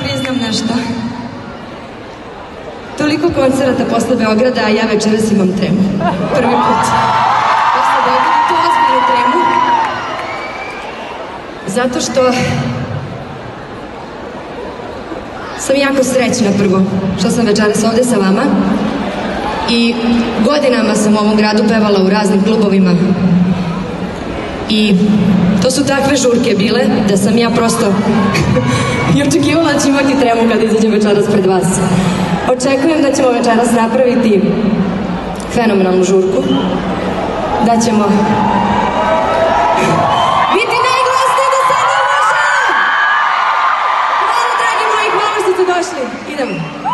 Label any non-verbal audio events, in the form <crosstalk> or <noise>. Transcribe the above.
priznam nešto. Toliko koncerata posle Beograda, a ja večeras imam tremu. Prvi put. Posle Beograda to ozbiljnu tremu. Zato što sam jako srećna prvo što sam večeras ovde sa vama i godinama sam u ovom gradu pevala u raznim klubovima i to su takve žurke bile da sam ja prosto <laughs> i očekivala da ću imati tremu kada izađem večeras pred vas. Očekujem da ćemo večeras napraviti fenomenalnu žurku, da ćemo biti najglasniji da sad ne možem! Dragi moji, hvala došli. Idemo.